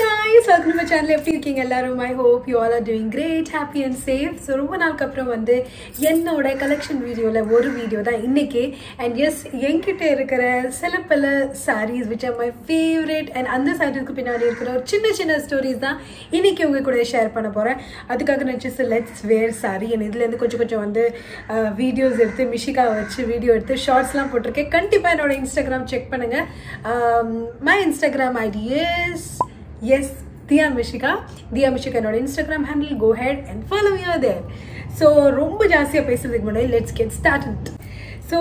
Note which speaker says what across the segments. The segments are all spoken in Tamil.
Speaker 1: காய்ஸ் வெல்கம் to சேனல் எப்படி இருக்கீங்க எல்லாரும்? I hope you all are doing great happy and safe so ரொம்ப நாளுக்கு அப்புறம் வந்து என்னோட கலெக்ஷன் வீடியோவில் ஒரு வீடியோ தான் இன்றைக்கி அண்ட் எஸ் என்கிட்ட இருக்கிற சில பல saris which are my favourite and அந்த சாரீஸ்க்கு பின்னாடி இருக்கிற ஒரு சின்ன சின்ன ஸ்டோரிஸ் தான் இன்னைக்கு உங்க கூட ஷேர் பண்ண போகிறேன் அதுக்காக நான் just let's wear sari and இதுலேருந்து கொஞ்சம் கொஞ்சம் வந்து வீடியோஸ் எடுத்து மிஷிகா வச்சு வீடியோ எடுத்து ஷார்ட்ஸ்லாம் போட்டிருக்கேன். கண்டிப்பாக என்னோட இன்ஸ்டாகிராம் செக் பண்ணுங்கள் my Instagram ID is S Diya Mishika Diya Mishika என்னோட Instagram handle go ahead and follow you there so ரொம்ப ஜாஸ்தியாக பேசுறதுக்கு முன்னாடி லெட்ஸ் கெட் ஸ்டார்ட் ஸோ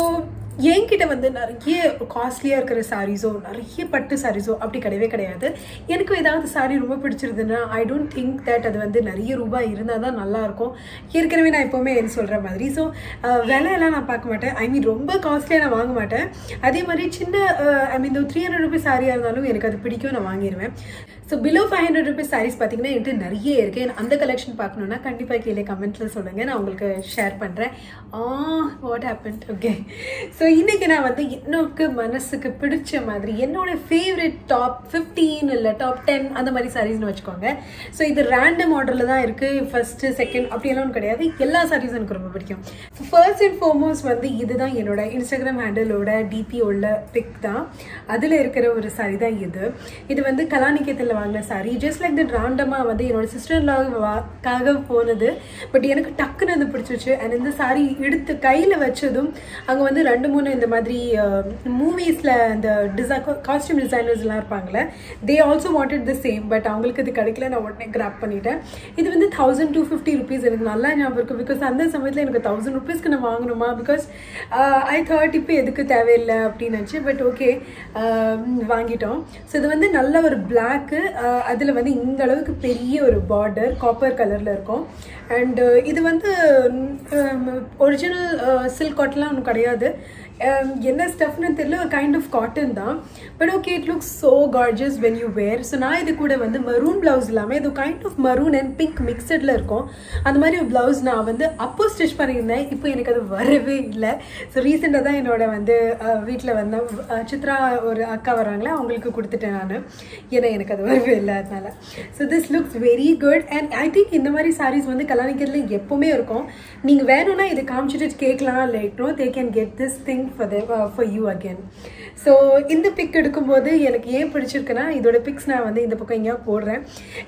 Speaker 1: என்கிட்ட வந்து நிறைய காஸ்ட்லியாக இருக்கிற சாரீஸோ நிறைய பட்டு சாரீஸோ அப்படி கிடையவே கிடையாது. எனக்கு ஏதாவது சாரீ ரொம்ப பிடிச்சிருதுன்னா ஐ டோன்ட் திங்க் தட் அது வந்து நிறைய ரூபாய் இருந்தால் தான் நல்லாயிருக்கும். ஏற்கனவே நான் எப்போவுமே என்ன சொல்கிற மாதிரி. ஸோ விலையெல்லாம் நான் பார்க்க மாட்டேன். ஐ மீன் ரொம்ப காஸ்ட்லியாக நான் வாங்க மாட்டேன். அதே மாதிரி சின்ன I mean three hundred rupees சாரியாக இருந்தாலும் எனக்கு அது பிடிக்கும் நான் வாங்கிடுவேன் so below five hundred rupees saris பார்த்தீங்கன்னா என்கிட்ட நிறைய இருக்குது எனக்கு அந்த கலெக்ஷன் பார்க்கணுன்னா கண்டிப்பாக கீழே கமெண்ட்டில் சொல்லுங்கள் நான் உங்களுக்கு ஷேர் பண்ணுறேன் ah what happen okay so இன்றைக்கி நான் வந்து எனக்கு மனசுக்கு பிடிச்ச மாதிரி என்னோட ஃபேவரட் டாப் ஃபிஃப்டீன் இல்லை டாப் டென் அந்த மாதிரி சாரீஸ்னு வச்சுக்கோங்க. ஸோ இது ரேண்டம் ஆர்டரில் தான் இருக்குது ஃபஸ்ட்டு செகண்ட் அப்படியெல்லாம் கிடையாது. எல்லா சாரீஸும் எனக்கு ரொம்ப பிடிக்கும். ஃபர்ஸ்ட் அண்ட் ஃபார்மோஸ்ட் வந்து இதுதான் என்னோட இன்ஸ்டாகிராம் ஹேண்டிலோட டிபி உள்ள பிக் தான். அதில் இருக்கிற ஒரு சாரி தான் இது. இது வந்து கலாநிக்கத்தில் வாங்கின சாரி ஜஸ்ட் லைக் தட் ராண்டமாக வந்து என்னோட சிஸ்டர் போனது. பட் எனக்கு டக்குன்னு அது பிடிச்சிச்சு அண்ட் இந்த சாரி எடுத்து கையில் வச்சதும் அங்கே வந்து ரெண்டு மூணு இந்த மாதிரி மூவிஸில் இந்த டிசை காஸ்டியூம் டிசைனர்ஸ்லாம் இருப்பாங்களே they also wanted the same but அவங்களுக்கு இது கிடைக்கல நான் உடனே கிராப் பண்ணிட்டேன். இது வந்து தௌசண்ட் டூ ஃபிஃப்டி ருபீஸ் எனக்கு நல்லா ஞாபகம் இருக்குது பிகாஸ் அந்த சமயத்தில் எனக்கு தௌசண்ட் ருபீஸ்க்கு நான் வாங்கணுமா? பிகாஸ் ஐ தேர்ட் இப்போ எதுக்கு தேவையில்லை அப்படின்னு நினச்சி பட் ஓகே வாங்கிட்டோம். ஸோ இது வந்து நல்ல ஒரு பிளாக்கு அதில் வந்து இந்த அளவுக்கு பெரிய ஒரு பார்டர் காப்பர் கலரில் இருக்கும். அண்டு இது வந்து ஒரிஜினல் சில்க் காட்டெலாம் ஒன்றும் கிடையாது. Um, என்ன ஸ்டஃப்னு தெரியல ஒரு கைண்ட் ஆஃப் காட்டன் தான். But okay it looks so gorgeous when you wear so நான் இது கூட வந்து மரூன் ப்ளவுஸ் இல்லாமல் இது kind of maroon and pink மிக்சடில் இருக்கும். அந்த மாதிரி ஒரு ப்ளவுஸ் நான் வந்து அப்போ ஸ்டிச் பண்ணியிருந்தேன். இப்போ எனக்கு அது வரவே இல்லை. ஸோ ரீசெண்டாக தான் என்னோட வந்து வீட்டில் வந்த சித்ரா ஒரு அக்கா வராங்களே அவங்களுக்கு கொடுத்துட்டேன் நான். ஏன்னா எனக்கு அது வரவே இல்லை அதனால. So this looks very good and I think இந்த மாதிரி சாரீஸ் வந்து கலாணிக்கிறதுல எப்போவுமே இருக்கும். நீங்கள் வேணும்னா இதை காமிச்சிட்டு கேட்கலாம் like no they can get this thing for the for you uh, again. So இந்த பிக் எடுக்கும்போது எனக்கு ஏன் பிடிச்சிருக்குன்னா இதோட பிக்ஸ் நான் வந்து இந்த பக்கம் எங்கேயா போடுறேன்.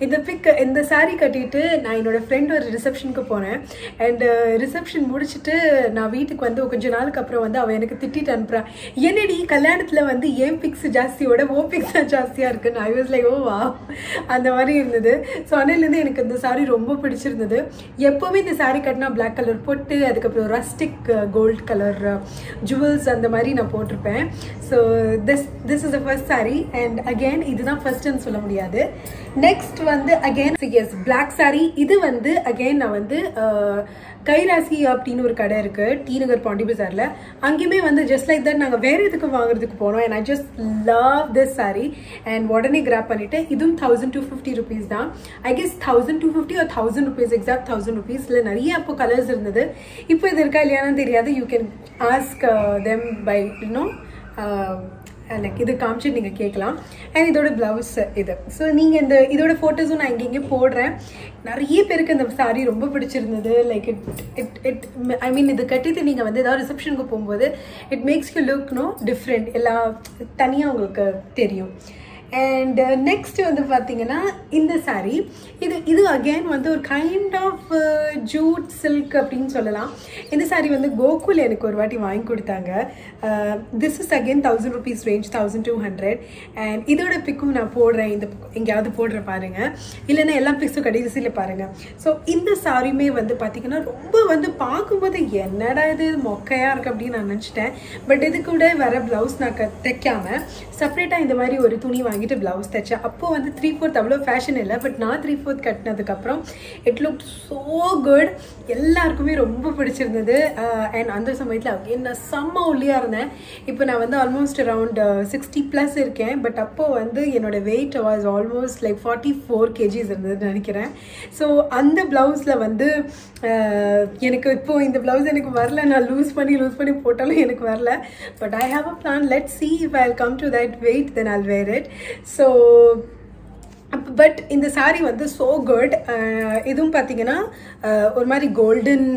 Speaker 1: இந்த பிக் இந்த சாரீ கட்டிட்டு நான் என்னோடய ஃப்ரெண்ட் ஒரு ரிசப்ஷனுக்கு போனேன். அண்டு ரிசப்ஷன் uh, முடிச்சுட்டு நான் வீட்டுக்கு வந்து கொஞ்ச நாளுக்கு அப்புறம் வந்து அவள் எனக்கு திட்டிட்டு அனுப்புகிறான் என்னடி கல்யாணத்தில் வந்து ஏன் பிக்ஸ் ஜாஸ்தியோட ஓ பிக்ஸ் தான் ஜாஸ்தியாக இருக்குன்னு? ஐ வாஸ் லைக் ஓ வா அந்த மாதிரி இருந்தது. ஸோ அன்னையிலேருந்து எனக்கு இந்த சாரீ ரொம்ப பிடிச்சிருந்தது. எப்போவுமே இந்த சாரீ கட்டினா பிளாக் கலர் போட்டு அதுக்கப்புறம் rustic gold colour jewel jewels அந்த மாதிரி நான் போட்டிருப்பேன். So this this is the first sari and again இதுதான் ஃபர்ஸ்ட்னு சொல்ல முடியாது. நெக்ஸ்ட் வந்து அகெயின் எஸ் பிளாக் சாரீ இது வந்து அகெயின் நான் வந்து uh, கைராசி அப்படின்னு ஒரு கடை இருக்கு டி நகர் பாண்டி பஜாரில் அங்கேயுமே வந்து ஜஸ்ட் லைக் தட் நாங்கள் வேற எதுக்கு வாங்குறதுக்கு போனோம். And I just love this sari and உடனே கிராப் பண்ணிட்டு இதுவும் தௌசண்ட் டூ ஃபிஃப்டி ருபீஸ் தான். I guess thousand two fifty ஒரு thousand rupees exact thousand rupees இல்லை நிறைய அப்போ கலர்ஸ் இருந்தது. இப்போ இது இருக்கா இல்லையானு தெரியாது. You can ask them by you know Uh, like இது காமிச்சிட்டு நீங்கள் கேட்கலாம். அண்ட் இதோட ப்ளவுஸ் இது. ஸோ நீங்கள் இந்த இதோட ஃபோட்டோஸும் நான் இங்கே போடுறேன். நிறைய பேருக்கு இந்த சாரீ ரொம்ப பிடிச்சிருந்தது. Like it it it I mean இது கட்டிட்டு நீங்கள் வந்து ஏதாவது ரிசப்ஷனுக்கு போகும்போது it makes you look no different எல்லா தனியாக உங்களுக்கு தெரியும். அண்ட் நெக்ஸ்ட் uh, வந்து பார்த்தீங்கன்னா இந்த சாரீ இது இது அகெயின் வந்து ஒரு கைண்ட் ஆஃப் ஜூட் சில்க் அப்படின்னு சொல்லலாம். இந்த சாரீ வந்து கோகுல் எனக்கு ஒரு வாட்டி வாங்கி கொடுத்தாங்க. This is again thousand rupees range thousand two hundred and இதோட பிக்கும் நான் போடுறேன். இந்த எங்கேயாவது போடுறேன் பாருங்கள் இல்லைன்னா எல்லா பிக்ஸும் கடைசியில் பாருங்கள் ஸோ இந்த சாரியுமே வந்து பார்த்தீங்கன்னா ரொம்ப வந்து பார்க்கும்போது என்னடா இது மொக்கையாக இருக்குது அப்படின்னு நான் நினச்சிட்டேன். பட் இது கூட வர ப்ளவுஸ் நான் க தைக்காமல் செப்பரேட்டாக இந்த மாதிரி ஒரு துணி வாங்கி வாங்கிட்டு ப்ளவுஸ் தைச்சேன். அப்போ வந்து த்ரீ ஃபோர்த் அவ்வளோ ஃபேஷன் இல்லை. பட் நான் த்ரீ ஃபோர்த் கட்டினதுக்கப்புறம் இட் லுக் ஸோ குட் எல்லாருக்குமே ரொம்ப பிடிச்சிருந்தது. அண்ட் அந்த சமயத்தில் நான் செம்ம ஒல்லியாக இருந்தேன். இப்போ நான் வந்து ஆல்மோஸ்ட் அரவுண்ட் சிக்ஸ்டி ப்ளஸ் இருக்கேன். பட் அப்போது வந்து என்னோடய weight was almost like forty four kgs இருந்ததுன்னு நினைக்கிறேன். ஸோ அந்த ப்ளவுஸில் வந்து எனக்கு இப்போது இந்த ப்ளவுஸ் எனக்கு வரல. நான் லூஸ் பண்ணி லூஸ் பண்ணி போட்டாலும் எனக்கு வரல. But I have a plan let see if I come to that weight then all wear it so but இந்த சாரீ வந்து ஸோ குட் uh, இதுவும் பார்த்தீங்கன்னா uh, ஒரு மாதிரி கோல்டன்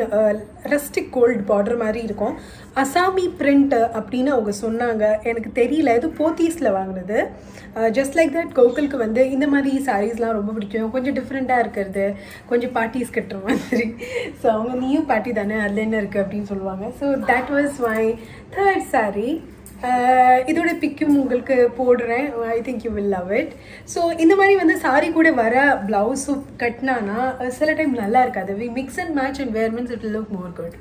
Speaker 1: ரஸ்டிக் கோல்டு பார்டர் மாதிரி இருக்கும். அசாமி பிரிண்ட் அப்படின்னு அவங்க சொன்னாங்க. எனக்கு தெரியல. இது போத்தீஸில் வாங்கினது. ஜஸ்ட் லைக் தட் கோகுலுக்கு வந்து இந்த மாதிரி சாரீஸ்லாம் ரொம்ப பிடிக்கும். கொஞ்சம் டிஃப்ரெண்ட்டாக இருக்கிறது. கொஞ்சம் பார்ட்டிஸ் கட்டுற மாதிரி. ஸோ அவங்க நீயும் பார்ட்டி தானே? அதில் என்ன இருக்குது அப்படின்னு சொல்லுவாங்க. So that was my third sari இதோட பிக்கும் உங்களுக்கு போடுறேன். I think you will love it so இந்த மாதிரி வந்து சாரி கூட வர பிளவுஸும் கட்டினானா சில டைம் நல்லா இருக்காது. We mix and match and wear means it look more good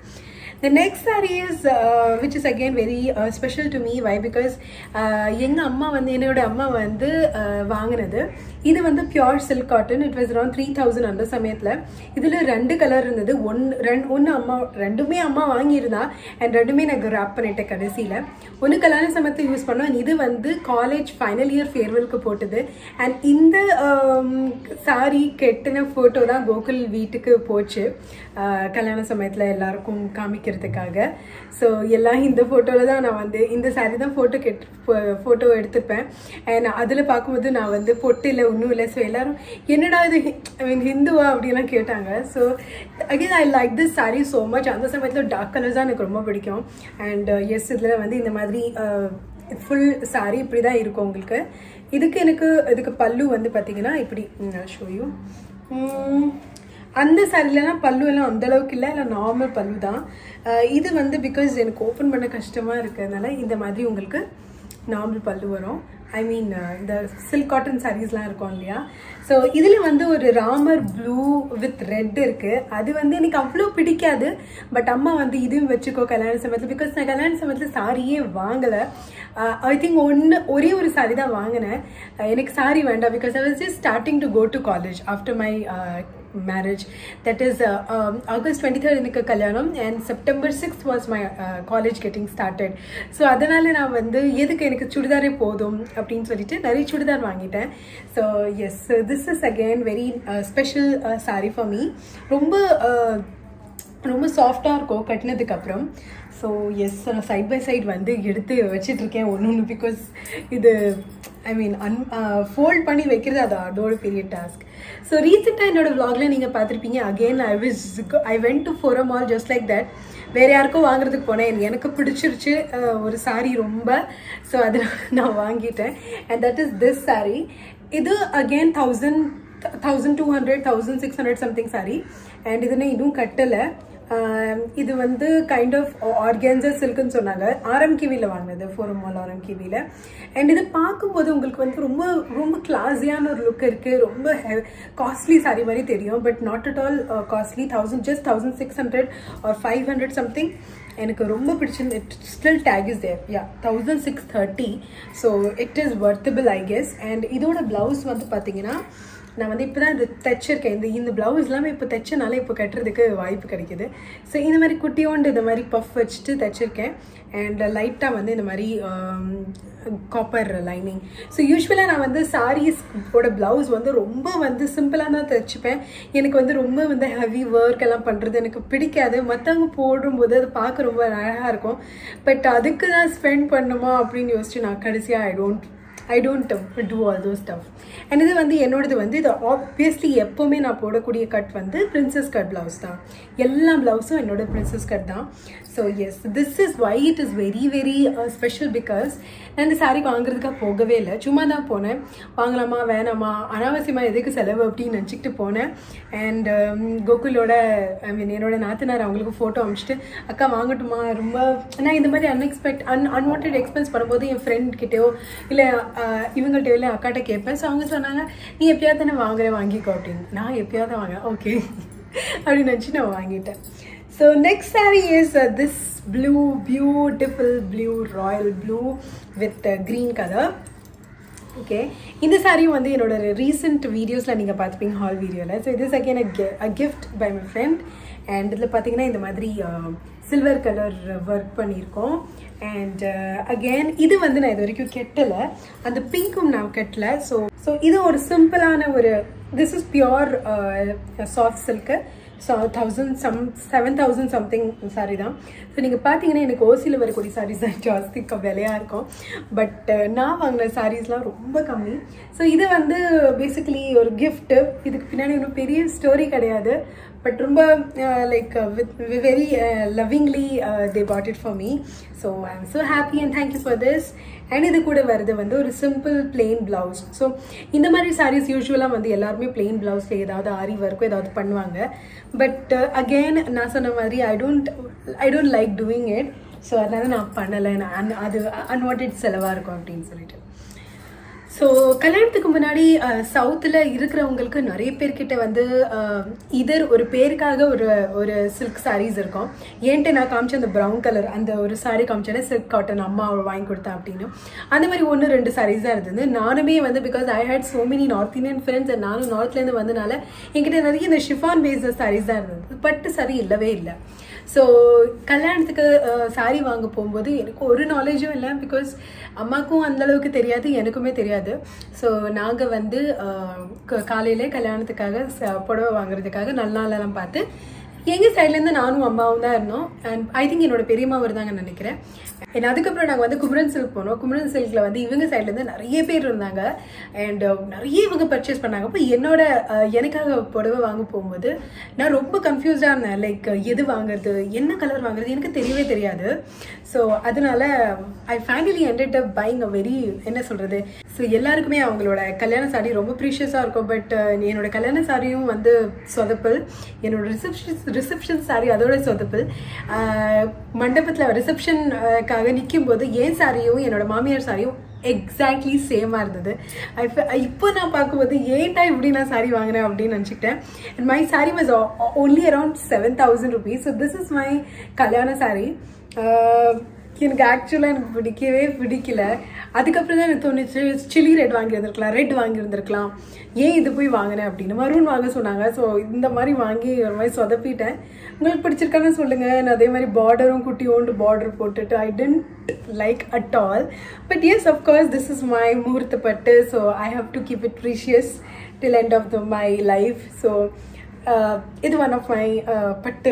Speaker 1: The next saree is, uh, which is again very uh, special to me. Why? Because uh, எங்கள் அம்மா வந்து என்னோட அம்மா வந்து uh, வாங்கினது. இது வந்து pure silk cotton it was around three thousand அந்த சமயத்தில். இதில் ரெண்டு கலர் இருந்தது. ஒன் ரெண்டு ஒன்று அம்மா ரெண்டுமே அம்மா வாங்கியிருந்தா அண்ட் ரெண்டுமே நான் ரேப் பண்ணிட்டேன் கடைசியில். ஒன்று கல்யாண சமயத்தை யூஸ் பண்ணோம். இது வந்து காலேஜ் ஃபைனல் இயர் ஃபேர்வெலுக்கு போட்டது. அண்ட் இந்த um, சாரி கெட்டின ஃபோட்டோ தான் கோகுல் வீட்டுக்கு போச்சு. கல்யாண சமயத்தில் எல்லாருக்கும் காமிக்கிறதுக்காக ஸோ எல்லாம் இந்த ஃபோட்டோவில் தான் நான் வந்து இந்த சாரி தான் ஃபோட்டோ கெட் ஃபோட்டோ எடுத்துப்பேன். அண்ட் அதில் பார்க்கும்போது நான் வந்து பொட்டு இல்லை ஒன்றும் இல்லை. ஸோ எல்லோரும் என்னடா இது? ஐ மீன் ஹிந்துவா? அப்படிலாம் கேட்டாங்க. So again I like this sari so much அந்த சமயத்தில் டார்க் கலர்ஸ் தான் எனக்கு ரொம்ப பிடிக்கும். அண்ட் எஸ் இதில் வந்து இந்த மாதிரி uh, ஃபுல் சாரி இப்படி தான் இருக்கும் உங்களுக்கு. இதுக்கு எனக்கு இதுக்கு பல்லு வந்து பார்த்தீங்கன்னா இப்படி ஷோயும் அந்த சாரிலலாம் பல்லு எல்லாம் அந்தளவுக்கு இல்லை இல்லை நார்மல் பல்லு தான். இது வந்து பிகாஸ் எனக்கு ஓப்பன் பண்ண கஷ்டமாக இருக்கிறதுனால இந்த மாதிரி உங்களுக்கு நார்மல் பல்லு வரும். ஐ மீன் இந்த சில்க் காட்டன் சாரீஸ்லாம் இருக்கும் இல்லையா? ஸோ இதில் வந்து ஒரு ராமர் ப்ளூ வித் ரெட் இருக்குது அது வந்து எனக்கு அவ்வளோ பிடிக்காது. பட் அம்மா வந்து இதுவும் வச்சுக்கோ கல்யாண சமயத்தில். பிகாஸ் நான் கல்யாண சமயத்தில் சாரியே வாங்கலை. ஐ திங்க் ஒன்று ஒரே ஒரு சாரி தான் வாங்கினேன். எனக்கு சாரி வேண்டாம். Because I was just starting to go to college after my marriage that is August twenty third எனக்கு கல்யாணம் and September sixth was my college getting started so அதனால் நான் வந்து எதுக்கு எனக்கு சுடிதாரே போதும் அப்படின்னு சொல்லிட்டு நிறைய சுடிதார் வாங்கிட்டேன். So yes this is again very special sari for me ரொம்ப uh, ரொம்ப சாஃப்டாக இருக்கும் கட்டினதுக்கப்புறம் ஸோ எஸ் நான் சைட் பை சைட் வந்து எடுத்து வச்சிட்ருக்கேன் ஒன்று ஒன்று பிகாஸ் இது ஐ மீன் அன் ஃபோல்ட் பண்ணி வைக்கிறது அது அதோட பெரிய டாஸ்க் ஸோ ரீசெண்டாக என்னோட vlogல நீங்கள் பார்த்துருப்பீங்க. Again I wish I went to Forum mall just like that வேறு யாருக்கும் வாங்குறதுக்கு போனேன். எனக்கு பிடிச்சிருச்சு uh, ஒரு சாரீ ரொம்ப. ஸோ அது நான் வாங்கிட்டேன். And that is this sari இது again thousand thousand two hundred thousand six hundred something sari and இது நான் இன்னும் கட்டலை. Um, இது வந்து கைண்ட் ஆஃப் ஆர்கேன்சா சில்க்குன்னு சொன்னாங்க. ஆரம் கிவியில் வாங்கினது ஃபோரம் மால் ஆரம் கிவியில் அண்ட் இது பார்க்கும்போது உங்களுக்கு வந்து ரொம்ப ரொம்ப கிளாஸியான ஒரு லுக் இருக்குது ரொம்ப காஸ்ட்லி சாரி மாதிரி தெரியும். But not at all costly thousand just thousand six hundred or five hundred something எனக்கு ரொம்ப பிடிச்சிருந்து it still tag is there yeah thousand six thirty so it is worthable I guess and இதோட ப்ளவுஸ் வந்து பார்த்தீங்கன்னா நான் வந்து இப்போ தான் இது தைச்சிருக்கேன். இந்த இந்த ப்ளவுஸ் எல்லாமே இப்போ தைச்சனால இப்போ கட்டுறதுக்கு வாய்ப்பு கிடைக்குது. ஸோ இந்த மாதிரி குட்டியோண்டு இந்த மாதிரி பஃப் வச்சுட்டு தைச்சிருக்கேன். அண்ட் லைட்டாக வந்து இந்த மாதிரி காப்பர் லைனிங் ஸோ யூஸ்வலாக நான் வந்து சாரீஸோட ப்ளவுஸ் வந்து ரொம்ப வந்து சிம்பிளாக தான் தைச்சிப்பேன். எனக்கு வந்து ரொம்ப வந்து ஹெவி ஒர்க் எல்லாம் பண்ணுறது எனக்கு பிடிக்காது. மற்றவங்க போடும்போது அது பார்க்க ரொம்ப அழகாக இருக்கும். பட் அதுக்கு தான் ஸ்பெண்ட் பண்ணுமா அப்படின்னு யோசிச்சு நான் கடைசியாக I don't I don't do all those stuff and இது வந்து என்னோடது வந்து இது ஆப்வியஸ்லி எப்போவுமே நான் போடக்கூடிய கட் வந்து பிரின்சஸ் கட் ப்ளவுஸ் தான். எல்லா ப்ளவுஸும் என்னோட பிரின்சஸ் கட் தான். So yes this is why it is very very special because நான் இந்த சாரீ வாங்குறதுக்காக போகவே இல்லை. சும்மா தான் போனேன். வாங்கலாமா வேணாமா? அனாவசியமாக எதுக்கு செலவு அப்படின்னு நினச்சிக்கிட்டு போனேன். அண்ட் um, கோகுலோட ஐ மீன் என்னோட நாத்தனார் அவங்களுக்கு ஃபோட்டோ அமிச்சிட்டு அக்கா வாங்கட்டுமா? ரொம்ப நான் இந்த மாதிரி அன்எக்ஸ்பெக்ட் அன் அன்வான்ட் எக்ஸ்பென்ஸ் பண்ணும்போது என் ஃப்ரெண்ட் கிட்டேயோ இல்லை இவங்கள்ட்ட இல்லை அக்காட்ட கேட்பேன். ஸோ அவங்க சொன்னாங்க நீ எப்பயாவது தானே வாங்குற? வாங்கிக்கோ அப்படின்னு. நான் எப்பயாவது வாங்குறேன். ஓகே அப்படின்னு நினச்சி நான் வாங்கிட்டேன். So next saree is this blue beautiful blue royal blue with green colour okay இந்த சாரியும் வந்து என்னோட ரீசெண்ட் வீடியோஸில் நீங்கள் பார்த்துப்பீங்க ஹால் வீடியோவில் ஸோ இது second a gift by my friend and இதில் பார்த்தீங்கன்னா இந்த மாதிரி சில்வர் கலர் ஒர்க் பண்ணியிருக்கோம். அண்ட் அகெயின் uh, இது வந்து நான் இது வரைக்கும் கெட்டலை. அந்த பிங்க்கும் நான் கெட்டல. ஸோ ஸோ இது ஒரு சிம்பிளான ஒரு this is pure soft silk so thousand some seven thousand something sari தான். ஸோ நீங்கள் பார்த்தீங்கன்னா எனக்கு ஓசியில் வரக்கூடிய சாரீஸ் தான் ஜாஸ்தி க- இருக்கும். பட் uh, நான் வாங்கின சாரீஸ்லாம் ரொம்ப கம்மி. ஸோ இது வந்து பேசிக்கலி ஒரு கிஃப்ட்டு இதுக்கு பின்னாடி ஒன்றும் பெரிய ஸ்டோரி கிடையாது. பட் ரொம்ப like with very lovingly they bought it for me so I am so happy and thank you for this and இது கூட வருது வந்து ஒரு சிம்பிள் பிளெயின் பிளவுஸ் ஸோ இந்த மாதிரி சாரீஸ் யூஸ்வலாக வந்து எல்லாருமே பிளெயின் பிளவுஸில் ஏதாவது ஆரி ஒர்க்கோ ஏதாவது பண்ணுவாங்க. பட் அகெயின் uh, நான் சொன்ன மாதிரி I don't I don't like doing it so அதனால நான் பண்ணலை. நான் அது அன்வான்ட் செலவாக இருக்கும் அப்படின்னு சொல்லிட்டு. ஸோ கல்யாணத்துக்கு முன்னாடி சவுத்தில் இருக்கிறவங்களுக்கு நிறைய பேர்கிட்ட வந்து இதர் ஒரு பேருக்காக ஒரு ஒரு சில்க் சாரீஸ் இருக்கும். ஏன்ட்டு நான் காமிச்ச அந்த ப்ரௌன் கலர் அந்த ஒரு சாரீ காமிச்சேன்னா சில்க் காட்டன் அம்மா அவள் வாங்கி கொடுத்தா அப்படின்னு. அந்த மாதிரி ஒன்று ரெண்டு சாரீஸ் தான் இருந்தது. நானுமே வந்து because I hate so many North Indian friends நானும் நார்த்லேருந்து வந்தனால என்கிட்ட நிறைய இந்த ஷிஃபான் பேஸ்ட் சாரீஸ் தான் இருந்தது. பட்டு சாரி இல்லவே இல்லை. ஸோ கல்யாணத்துக்கு uh, சாரி வாங்க போகும்போது எனக்கு ஒரு நாலேஜும் இல்லை பிகாஸ் அம்மாக்கும் அந்தளவுக்கு தெரியாது எனக்குமே தெரியாது. ஸோ நாங்கள் வந்து uh, காலையிலே கல்யாணத்துக்காக ச- புடவை வாங்குறதுக்காக நல்ல நாளெல்லாம் பார்த்து எங்கள் சைட்லேருந்து நானும் அம்மாவும் தான் இருந்தோம். அண்ட் ஐ திங்க் என்னோட பெரியம்மா வருதாங்கன்னு நினைக்கிறேன். அண்ட் அதுக்கப்புறம் நாங்கள் வந்து குமரன் சில்க் போனோம். குமரன் சில்கில் வந்து இவங்க சைட்லேருந்து நிறைய பேர் இருந்தாங்க. அண்ட் uh, நிறைய இவங்க பர்ச்சேஸ் பண்ணாங்க. அப்போ என்னோட uh, எனக்காக புடவை வாங்க போகும்போது நான் ரொம்ப கன்ஃபியூஸ்டாக இருந்தேன். லைக் uh, எது வாங்குறது? என்ன கலர் வாங்குறது? எனக்கு தெரியவே தெரியாது. ஸோ அதனால I finally ended buying a very என்ன சொல்கிறது ஸோ எல்லாருக்குமே அவங்களோட கல்யாண சாரி ரொம்ப ப்ரீஷியஸாக இருக்கும். பட் என்னோட கல்யாண சாரியும் வந்து சொதப்பல். என்னோட ரிசப்ஷன் ரிசப்ஷன் சாரி அதோட சொதப்பல். மண்டபத்தில் ரிசப்ஷனுக்காக நிற்கும் போது என் சாரியும் என்னோட மாமியார் சாரியும் எக்ஸாக்ட்லி சேமாக இருந்தது. இப்போ நான் பார்க்கும்போது ஏன்டா இப்படி நான் சாரி வாங்கினேன் அப்படின்னு நினச்சிக்கிட்டேன். And my sari was only around seven thousand rupees so this is my கல்யாண சாரி எனக்கு ஆக்சுவலாக எனக்கு பிடிக்கவே பிடிக்கல. அதுக்கப்புறம் தான் எனக்கு தோணுச்சு சில்லி ரெட் வாங்கியிருந்திருக்கலாம் ரெட் வாங்கியிருந்திருக்கலாம் ஏன் இது போய் வாங்கினேன் அப்படின்னு மரூன் வாங்க சொன்னாங்க. ஸோ இந்த மாதிரி வாங்கி ஒரு மாதிரி சொதப்பிட்டேன். உங்களுக்கு பிடிச்சிருக்கான்னு சொல்லுங்கள் நான் அதே மாதிரி பார்டரும் குட்டி ஓண்டு பார்டர் போட்டுட்டு I tend like at all but yes of course this is my முகூர்த்த பட்டு so I have to keep it precious till end of the my life so இது ஒன் ஆஃப் மை பட்டு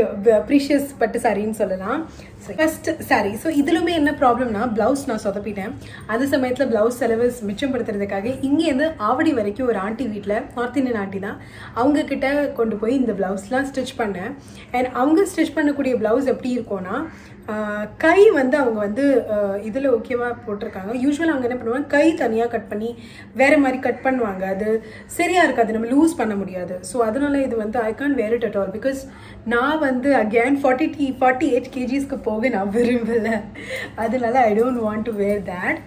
Speaker 1: ப்ரீஷியஸ் பட்டு சாரின்னு சொல்லலாம். ஃபர்ஸ்ட் சாரி ஸோ இதுலுமே என்ன ப்ராப்ளம்னா ப்ளவுஸ் நான் சொதப்பிட்டேன். அந்த சமயத்தில் ப்ளவுஸ் செலவு மிச்சப்படுத்துறதுக்காக இங்கேருந்து ஆவடி வரைக்கும் ஒரு ஆண்டி வீட்டில் நார்த் இந்தியன் ஆண்டி தான் அவங்க கிட்ட கொண்டு போய் இந்த ப்ளவுஸ்லாம் ஸ்டிச் பண்ணேன். அண்ட் அவங்க ஸ்டிச் பண்ணக்கூடிய ப்ளவுஸ் எப்படி இருக்கும்னா கை வந்து அவங்க வந்து இதில் ஓகேவாக போட்டிருக்காங்க. யூஸ்வலாக அவங்க என்ன பண்ணுவாங்க கை தனியாக கட் பண்ணி வேறு மாதிரி கட் பண்ணுவாங்க. அது சரியாக இருக்காது நம்ம லூஸ் பண்ண முடியாது. ஸோ அதனால இது வந்து I can't wear it at all because நான் வந்து அகேன் ஃபார்ட்டி டி ஃபார்ட்டி எயிட் கேஜிஸ்க்கு போக நான் விரும்பலை. அதனால I don't want to wear that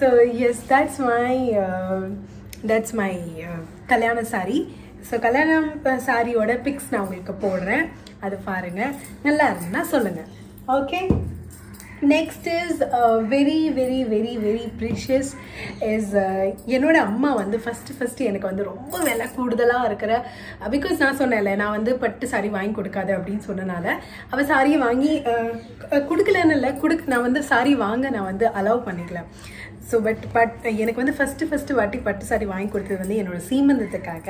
Speaker 1: so yes that's my that's my கல்யாண சாரீ ஸோ கல்யாணம் சாரியோட பிக்ஸ் நான் உங்களுக்கு போடுறேன். அது பாருங்கள் நல்லா இருந்தால் சொல்லுங்கள் okay next is very very very very precious is என்னோட அம்மா வந்து ஃபஸ்ட்டு ஃபஸ்ட்டு எனக்கு வந்து ரொம்ப விலை கூடுதலாக இருக்கிற uh, பிகாஸ் நான் சொன்னேன்ல நான் வந்து பட்டு சாரி வாங்கி கொடுக்காது அப்படின்னு சொன்னனால அவள் சாரியை வாங்கி uh, கொடுக்கலன்னு இல்லை கொடுக்க நான் வந்து சாரி வாங்க நான் வந்து அலோவ் பண்ணிக்கல. ஸோ பட் பட் எனக்கு வந்து ஃபஸ்ட்டு ஃபஸ்ட்டு வாட்டி பட்டு சாரி வாங்கி கொடுத்தது வந்து என்னோட சீமந்தத்துக்காக.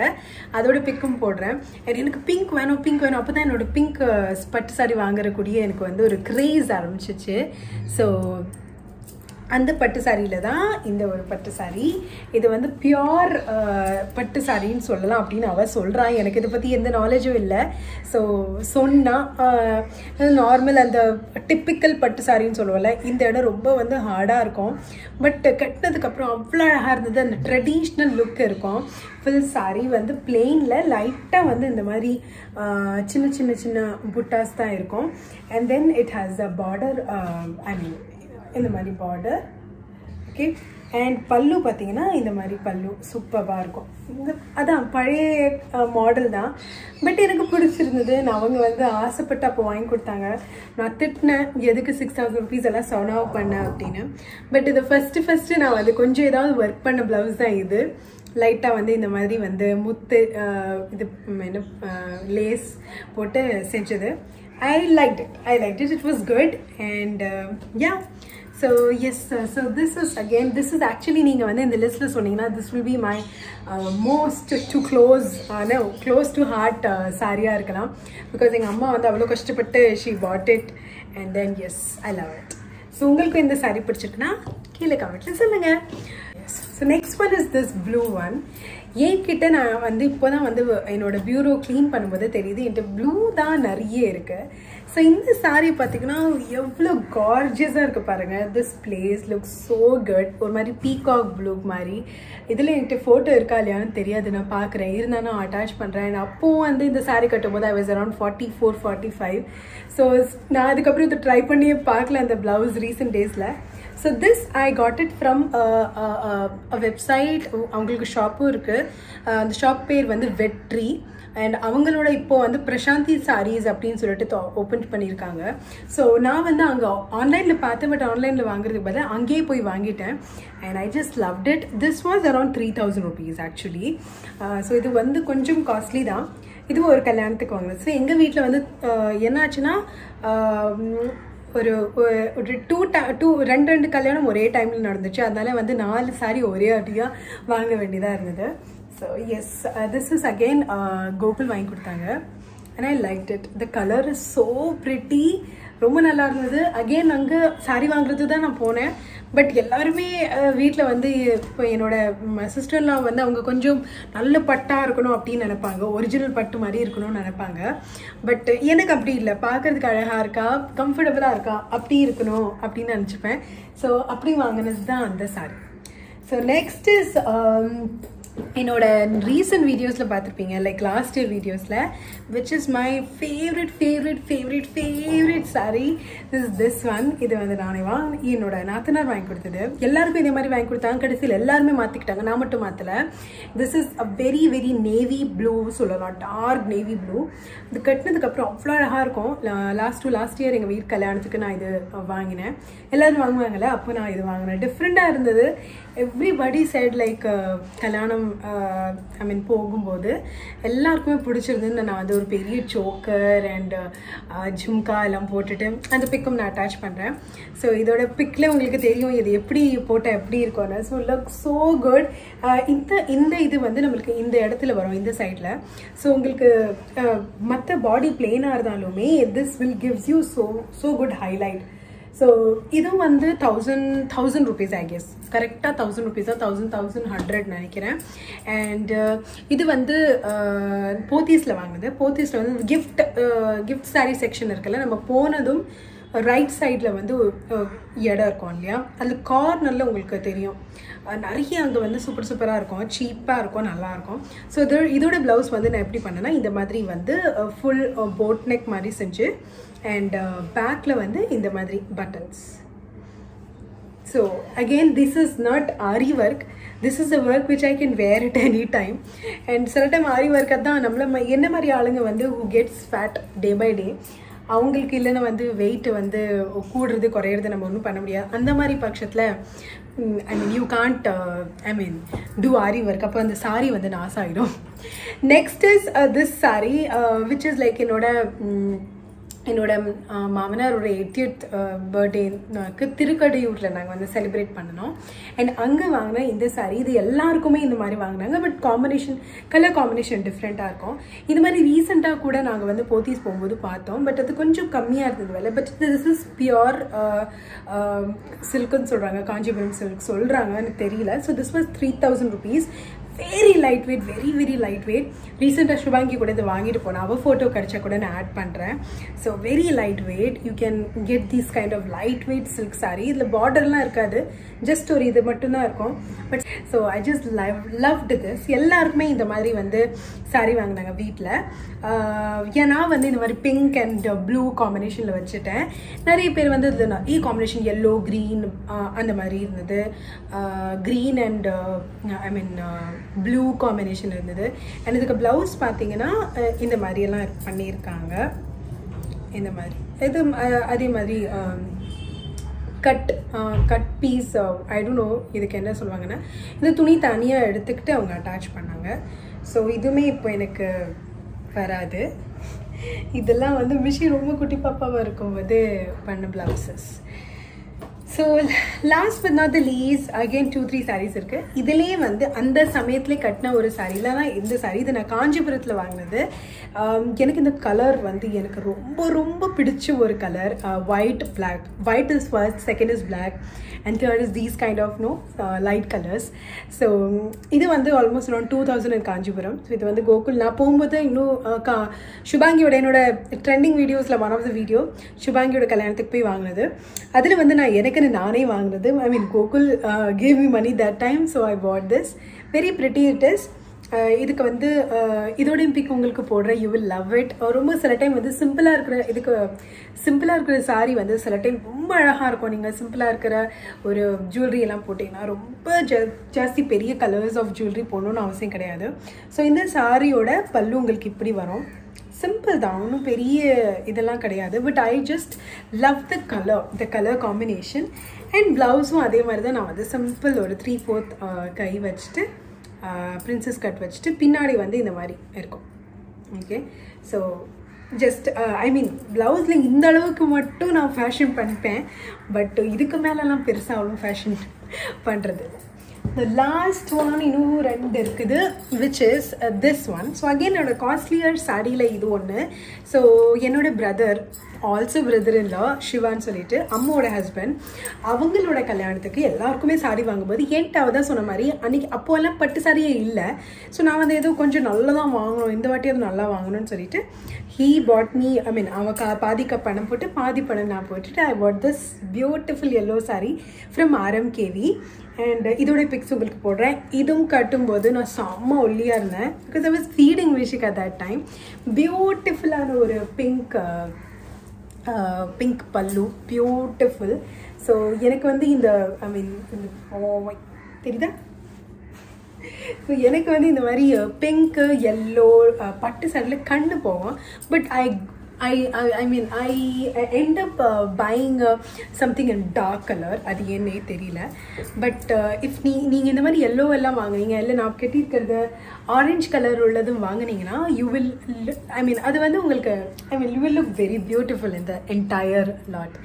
Speaker 1: அதோட பிக்கும் போடுறேன். எனக்கு பிங்க் வேணும் பிங்க் வேணும். அப்போ தான் என்னோட பிங்க் uh, பட்டு சாரி வாங்குறக்கூடிய எனக்கு வந்து ஒரு க்ரேஸ் ஆரம்பிச்சிச்சு. ஸோ அந்த பட்டு சாரியில் தான் இந்த ஒரு பட்டு சாரி. இது வந்து பியோர் பட்டு சாரின்னு சொல்லலாம் அப்படின்னு அவள் சொல்கிறான் எனக்கு இதை பற்றி எந்த நாலேஜும் இல்லை. ஸோ சொன்னால் நார்மல் அந்த டிப்பிக்கல் பட்டு சாரின்னு சொல்லுவோம்ல இந்த இடம் ரொம்ப வந்து ஹார்டாக இருக்கும். பட் கட்டினதுக்கப்புறம் அவ்வளோ அழகாக இருந்தது. அந்த ட்ரெடிஷ்னல் லுக் இருக்கும். ஃபுல் சாரி வந்து பிளெயினில் லைட்டாக வந்து இந்த மாதிரி சின்ன சின்ன சின்ன புட்டாஸ் தான் இருக்கும். And then it has a border I mean இந்த மாதிரி பார்டர் ஓகே அண்ட் பல்லு பார்த்தீங்கன்னா இந்த மாதிரி பல்லு சூப்பராக இருக்கும். இந்த அதான் பழைய மாடல் தான். பட் எனக்கு பிடிச்சிருந்தது நான் அவங்க வந்து ஆசைப்பட்டு அப்போ வாங்கி கொடுத்தாங்க. நான் திட்டினேன் எதுக்கு சிக்ஸ் தௌசண்ட் ருபீஸ் எல்லாம் சவுனாக பண்ணேன் அப்படின்னு. பட் இது ஃபஸ்ட்டு ஃபஸ்ட்டு நான் வந்து கொஞ்சம் ஏதாவது ஒர்க் பண்ண ப்ளவுஸ் தான் இது. லைட்டாக வந்து இந்த மாதிரி வந்து முத்து இது என்ன லேஸ் போட்டு செஞ்சது. I like it I like it it was good and yeah so yes so this is again this is actually நீங்கள் வந்து இந்த லிஸ்ட்டில் சொன்னீங்கன்னா this will be my most to close ஆன க்ளோஸ் டு ஹார்ட் சாரியாக இருக்கலாம். பிகாஸ் எங்கள் அம்மா வந்து அவ்வளோ கஷ்டப்பட்டு she bought it and then yes I love it so உங்களுக்கு இந்த சாரி பிடிச்சிருக்குன்னா கீழே கமெண்ட்ல சொல்லுங்கள் so next one is this blue one என்கிட்ட நான் வந்து இப்போ தான் வந்து என்னோட பியூரோ க்ளீன் பண்ணும்போது தெரியுது என்கிட்ட ப்ளூ தான் நிறைய இருக்குது ஸோ இந்த சாரீ பார்த்தீங்கன்னா எவ்வளோ கார்ஜியஸாக இருக்குது பாருங்கள் this place look so good ஒரு மாதிரி பீகாக் ப்ளூ மாதிரி. இதில் என்கிட்ட ஃபோட்டோ இருக்கா இல்லையான்னு தெரியாது. நான் பார்க்குறேன் இருந்தால் நான் அட்டாச் பண்ணுறேன் அப்போது வந்து இந்த சாரீ கட்டும்போது I was around forty four forty five so நான் அதுக்கப்புறம் இதை ட்ரை பண்ணியே பார்க்கல அந்த ப்ளவுஸ் ரீசெண்ட் டேஸில் so this I got it from website அவங்களுக்கு ஷாப்பும் இருக்குது அந்த ஷாப் பேர் வந்து வெட்ரி அண்ட் அவங்களோட இப்போ வந்து பிரசாந்தி சாரீஸ் அப்படின்னு சொல்லிட்டு ஓப்பன் பண்ணியிருக்காங்க. ஸோ நான் வந்து அங்கே ஆன்லைனில் பார்த்தேன் பட் ஆன்லைனில் வாங்குறதுக்கு பதில் அங்கேயே போய் வாங்கிட்டேன். And I just loved it this was around three thousand rupees actually so இது வந்து கொஞ்சம் காஸ்ட்லி தான். இதுவும் ஒரு கல்யாணத்துக்கு வாங்கினது ஸோ எங்கள் வீட்டில் வந்து என்னாச்சுன்னா ஒரு ஒரு டூ டூ ரெண்டு ரெண்டு கல்யாணம் ஒரே டைமில் நடந்துச்சு. அதனால வந்து நாலு சாரி ஒரே அடியாக வாங்க வேண்டியதாக இருந்தது. So yes this is again Gokul வாங்கி கொடுத்தாங்க. And I like it the colour is so pretty ரொம்ப நல்லா இருந்தது. அகெயின் அங்கே சாரி வாங்குறது தான் நான் போனேன். பட் எல்லாருமே வீட்டில் வந்து இப்போ என்னோட சிஸ்டர்லாம் வந்து அவங்க கொஞ்சம் நல்ல பட்டாக இருக்கணும் அப்படின்னு நினைப்பாங்க. ஒரிஜினல் பட்டு மாதிரி இருக்கணும்னு நினைப்பாங்க. பட் எனக்கு அப்படி இல்லை. பார்க்கறதுக்கு அழகாக இருக்கா? கம்ஃபர்டபுளாக இருக்கா? அப்படி இருக்கணும் அப்படின்னு நினச்சிப்பேன். ஸோ அப்படி வாங்கினது தான் அந்த சாரி ஸோ நெக்ஸ்ட் இஸ் என்னோட ரீசன்ட் வீடியோஸில் பார்த்துருப்பீங்க. லைக் லாஸ்ட் இயர் வீடியோஸில் which is my favourite favourite favourite sari this this one இது வந்து நானே வா என்னோட நாத்தனார் வாங்கி கொடுத்தது. எல்லாருக்கும் இதே மாதிரி வாங்கி கொடுத்தாங்க. கடைசியில் எல்லாருமே மாற்றிக்கிட்டாங்க நான் மட்டும் மாற்றலை this is a very very navy blue சொல்லலாம். டார்க் நேவி ப்ளூ இது கட்டினதுக்கப்புறம் அவ்வளோ அழகாக இருக்கும். லாஸ்ட் டூ லாஸ்ட் இயர் எங்கள் வீட்டு கல்யாணத்துக்கு நான் இது வாங்கினேன். எல்லோரும் வாங்குவாங்கல்ல அப்போ நான் இது வாங்கினேன். டிஃப்ரெண்ட்டாக இருந்தது. எவ்ரிபடி சைட் லைக் கல்யாணம் ஐ மீன் போகும்போது எல்லாருக்குமே பிடிச்சிருந்தது நான் வந்து ஒரு பெரிய சோக்கர் அண்ட் ஜும்கா எல்லாம் போட்டுட்டு அந்த பிக்கும் நான் அட்டாச் பண்ணுறேன் ஸோ இதோட பிக்கில் உங்களுக்கு தெரியும் இது எப்படி போட்டால் எப்படி இருக்கும்னு. ஸோ லுக் ஸோ குட் இந்த இந்த இது வந்து நம்மளுக்கு இந்த இடத்துல வரும் இந்த சைடில் ஸோ உங்களுக்கு மற்ற பாடி பிளெயினாக இருந்தாலுமே this will gives you so so good highlight so இதுவும் வந்து thousand thousand rupees I guess கரெக்டாக தௌசண்ட் ருபீஸாக தௌசண்ட் தௌசண்ட் ஹண்ட்ரட் நினைக்கிறேன். அண்ட் uh, இது வந்து uh, போத்தீஸில் வாங்குது போத்தீஸில் வந்து கிஃப்ட் கிஃப்ட் சாரீ செக்ஷன் இருக்குல்ல நம்ம போனதும் ரைட் சைடில் வந்து uh, இடம் இருக்கும் இல்லையா? அந்த கார்னரில் உங்களுக்கு தெரியும். நிறைய அங்கே வந்து சூப்பர் சூப்பராக இருக்கும். சீப்பாக இருக்கும் நல்லாயிருக்கும் ஸோ இது இதோட ப்ளவுஸ் வந்து நான் எப்படி பண்ணேன்னா இந்த மாதிரி வந்து ஃபுல் போட் நெக் மாதிரி செஞ்சு அண்ட் பேக்கில் uh, வந்து இந்த மாதிரி buttons so again this is not aari work this is a work which I can wear it any time and சில டைம் ஆரி ஒர்க்கை தான் நம்மள என்ன மாதிரி ஆளுங்க வந்து who gets fat day by day அவங்களுக்கு இல்லைன்னா வந்து வெயிட் வந்து கூடுறது குறையிறது நம்ம ஒன்றும் பண்ண முடியாது. அந்த மாதிரி பட்சத்தில் I mean you can't I mean do aari work அப்போ அந்த சாரீ வந்து நாஸ் ஆகிடும் next is this sari which is like என்னோட என்னோட மாமனாரோட எயிட்டியத் பர்த்டேக்கு திருக்கடையூரில் நாங்கள் வந்து செலிப்ரேட் பண்ணணும் அண்ட் அங்கே வாங்கின இந்த சாரீ இது எல்லாருக்குமே இந்த மாதிரி வாங்கினாங்க. பட் காம்பினேஷன் கலர் காம்பினேஷன் டிஃப்ரெண்ட்டாக இருக்கும். இது மாதிரி ரீசெண்டாக கூட நாங்கள் வந்து போத்தீஸ் போகும்போது பார்த்தோம். பட் அது கொஞ்சம் கம்மியாக இருந்தது வேலை. பட் திஸ் இஸ் பியோர் சில்க்குன்னு சொல்கிறாங்க காஞ்சிபுரம் சில்க் சொல்கிறாங்கன்னு தெரியல. So this was three thousand rupees very light weight very very light weight ரீசெண்டாக சுபாங்கி கூட இதை வாங்கிட்டு போனேன் அவள் ஃபோட்டோ கிடச்சா கூட நான் ஆட் பண்ணுறேன் so very light weight you can get these kind of light weight silk sari இதில் பார்டர்லாம் இருக்காது. ஜஸ்ட் ஒரு இது மட்டும்தான் இருக்கும். But so I just love loved this எல்லாருக்குமே இந்த மாதிரி வந்து சாரி வாங்கினாங்க வீட்டில் ஏன்னா வந்து இந்த மாதிரி பிங்க் அண்ட் ப்ளூ காம்பினேஷனில் வச்சுட்டேன். நிறைய பேர் வந்து இது நிறைய காம்பினேஷன் எல்லோ க்ரீன் அந்த மாதிரி இருந்தது. Green and I mean blue combination இருந்தது. அண்ட் இதுக்கு ப்ளவுஸ் பார்த்தீங்கன்னா இந்த மாதிரியெல்லாம் பண்ணியிருக்காங்க. இந்த மாதிரி. இது அதே மாதிரி cut cut piece I don't know இதுக்கு என்ன சொல்லுவாங்கன்னா இந்த துணி தனியாக எடுத்துக்கிட்டு அவங்க அட்டாச் பண்ணாங்க. ஸோ இதுவுமே இப்போ எனக்கு வராது. இதெல்லாம் வந்து மிஷின் ரொம்ப குட்டி பாப்பாவாக இருக்கும்போது பண்ண blouses so last but not the least again two three saris இருக்கு. இதுலேயே வந்து அந்த சமயத்துல கட்டின ஒரு சாரீ இல்லைனா இந்த சாரீ இது நான் காஞ்சிபுரத்தில் வாங்கினது. எனக்கு இந்த கலர் வந்து எனக்கு ரொம்ப ரொம்ப பிடிச்ச ஒரு colour white black white is first second is black and third is these kind of no light colours so இது வந்து almost around two thousand Kanchipuram so இது வந்து கோகுல் நான் போகும்போது இன்னும் uh, கா சுபாங்கியோட என்னோட ட்ரெண்டிங் வீடியோஸில் ஒன் ஆஃப் த வீடியோ சுபாங்கியோட கல்யாணத்துக்கு போய் வாங்கினது. அதில் வந்து நான் எனக்குன்னு நானே வாங்கினது. I mean Gokul gave me money that time so I what this very pretty it is இதுக்கு வந்து இதோடையும் பிக் உங்களுக்கு போடுறேன் யூ வில் லவ் இட் ரொம்ப சில டைம் வந்து சிம்பிளாக இருக்கிற இதுக்கு சிம்பிளாக இருக்கிற சாரி வந்து சில டைம் ரொம்ப அழகாக இருக்கும். நீங்கள் சிம்பிளாக இருக்கிற ஒரு ஜுவல்லரி எல்லாம் போட்டிங்கன்னா ரொம்ப ஜா ஜாஸ்தி பெரிய கலர்ஸ் ஆஃப் ஜுவல்லரி போடணும்னு அவசியம் கிடையாது. ஸோ இந்த சாரியோட பல்லு உங்களுக்கு இப்படி வரும். சிம்பிள் தான் ஒன்றும் பெரிய இதெல்லாம் கிடையாது. But I just love the colour the colour combination and ப்ளவுஸும் அதே மாதிரி தான். நான் வந்து சிம்பிள் ஒரு த்ரீ ஃபோர்த் கை வச்சுட்டு பிரின்சஸ் கட் வச்சுட்டு பின்னாடி வந்து இந்த மாதிரி இருக்கும். Okay so just I mean ப்ளவுஸில் இந்த அளவுக்கு மட்டும் நான் ஃபேஷன் பண்ணிப்பேன். பட் இதுக்கு மேலெலாம் பெருசாக அவ்வளோ ஃபேஷன் பண்ணுறது த லாஸ்ட் ஒன் இன்னும் ரெண்டு இருக்குது which is this one so again என்னோடய காஸ்ட்லியர் சாரியில் இது ஒன்று ஸோ என்னோட பிரதர் ஆல்சோ பிரதர் இல்லா சிவான்னு சொல்லிட்டு அம்மாவோட ஹஸ்பண்ட் அவங்களோட கல்யாணத்துக்கு எல்லாருக்குமே சாரி வாங்கும்போது என்கிட்ட தான் சொன்ன மாதிரி அன்றைக்கி அப்போல்லாம் பட்டு சாரியே இல்லை. ஸோ நான் வந்து ஏதோ கொஞ்சம் நல்லதாக வாங்கணும் இந்த வாட்டி அது நல்லா வாங்கணும்னு சொல்லிட்டு ஹீ பாட் மீ ஐ மீன் அவன் கா பாதி கப் பணம் போட்டு பாதி பணம் நான் போட்டுட்டு I what this beautiful yellow sari from RMKV and இதோட பிக்ஸ் உங்களுக்கு போடுறேன். இதுவும் கட்டும்போது நான் செம்ம ஒல்லியாக இருந்தேன். பிகாஸ் ஐ வாஸ் ஃபீடிங் விஷிக் அட் தட் டைம் பியூட்டிஃபுல்லான ஒரு பிங்க் பிங்க் பல்லு பியூட்டிஃபுல் ஸோ எனக்கு வந்து இந்த ஐ மீன் தெரியுதா? ஸோ எனக்கு வந்து இந்த மாதிரி பிங்க்கு எல்லோ பட்டு சைடில் கண்ணு போவோம் but I I I mean I uh, buying uh, something in dark colour அது ஏன்னே தெரியல. பட் இஃப் uh, நீ நீங்கள் இந்த மாதிரி எல்லோ எல்லாம் வாங்குனீங்க இல்லை நான் கட்டியிருக்கிறது ஆரஞ்சு கலர் உள்ளதும் வாங்கினீங்கன்னா யூ வில் ஐ மீன் அது வந்து உங்களுக்கு I mean you will look very beautiful இந்த என்டையர் லாட்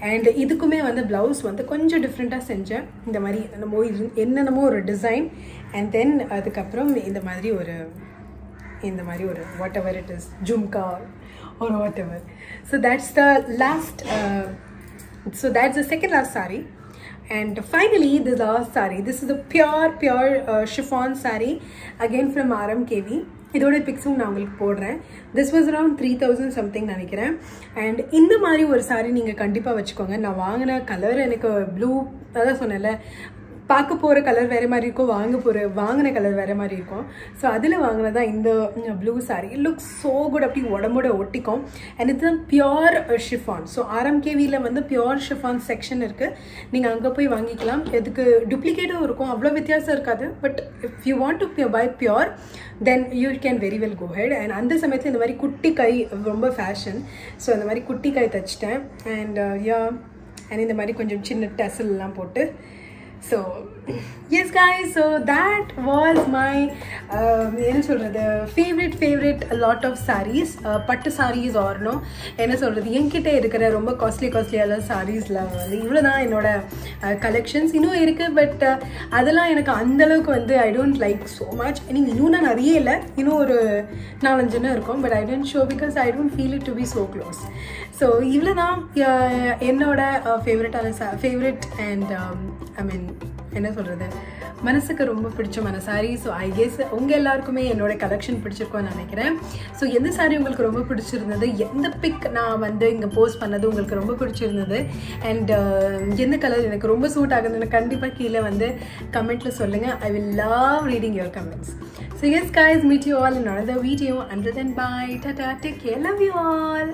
Speaker 1: அண்ட் இதுக்குமே வந்து ப்ளவுஸ் வந்து கொஞ்சம் டிஃப்ரெண்ட்டாக செஞ்சேன். இந்த மாதிரி என்னமோ இது என்னென்னமோ ஒரு டிசைன் அண்ட் தென் அதுக்கப்புறம் இந்த மாதிரி ஒரு இந்த மாதிரி ஒரு whatever it is jhumka ஒரு whatever so that's the last so that's the second last sari and finally the last saree this is a pure pure uh, chiffon saree again from RMKV இதோட பிக்ஸும் நான் உங்களுக்கு போடுறேன். This was around three thousand something நினைக்கிறேன். அண்ட் இந்த மாதிரி ஒரு சாரீ நீங்கள் கண்டிப்பாக வச்சுக்கோங்க. நான் வாங்கின கலர் எனக்கு ப்ளூ அதான் சொன்னேன்ல பார்க்க போகிற கலர் வேறு மாதிரி இருக்கும் வாங்க போகிற வாங்கின கலர் வேறு மாதிரி இருக்கும். ஸோ அதில் வாங்கினதா இந்த blue sari look so good அப்படி உடம்போட ஒட்டிக்கும். அண்ட் இது பியோர் ஷிஃபான் ஸோ ஆர்எம்கேவியில் வந்து பியோர் ஷிஃபான் செக்ஷன் இருக்குது நீங்கள் அங்கே போய் வாங்கிக்கலாம். எதுக்கு டூப்ளிகேட்டும் இருக்கும் அவ்வளோ வித்தியாசம் இருக்காது. But if you want to buy pure then you can very well go head and அந்த சமயத்தில் இந்த மாதிரி குட்டி கை ரொம்ப ஃபேஷன் ஸோ அந்த மாதிரி குட்டி கை தச்சிட்டேன். அண்ட் யா uh, அண்ட் இந்த மாதிரி கொஞ்சம் சின்ன டெசல்லாம் போட்டு so yes guys so that was my என்ன சொல்கிறது favourite favourite lot of saris பட்டு சாரீஸ் ஆர்னோ என்ன சொல்கிறது என்கிட்ட இருக்கிற ரொம்ப காஸ்ட்லி காஸ்ட்லியான சாரீஸில் வந்து இவ்வளோ தான் என்னோட uh, கலெக்ஷன்ஸ் இன்னும் இருக்குது பட் uh, அதெல்லாம் எனக்கு அந்தளவுக்கு வந்து I don't like so much நீங்கள் இன்னும் நான் நிறைய இல்லை. இன்னும் ஒரு நாலஞ்சுன்னு இருக்கும் but I don't show because I don't feel it to be so close so இவ்வளோ தான் என்னோட ஃபேவரட்டான சா ஃபேவரட் அண்ட் ஐ மீன் என்ன சொல்கிறது மனசுக்கு ரொம்ப பிடிச்சமான சாரீ ஸோ ஐ கெஸ் உங்கள் எல்லாருக்குமே என்னோட கலெக்ஷன் பிடிச்சிருக்கோன்னு நினைக்கிறேன். ஸோ எந்த சாரீ உங்களுக்கு ரொம்ப பிடிச்சிருந்தது? எந்த பிக் நான் வந்து இங்கே போஸ்ட் பண்ணது உங்களுக்கு ரொம்ப பிடிச்சிருந்தது? அண்ட் uh, எந்த கலர் எனக்கு ரொம்ப சூட் ஆகுதுன்னு கண்டிப்பாக கீழே வந்து கமெண்ட்டில் சொல்லுங்கள் I will love reading your comments so yes guys meet you all என்னோட video and then bye tata take take love you all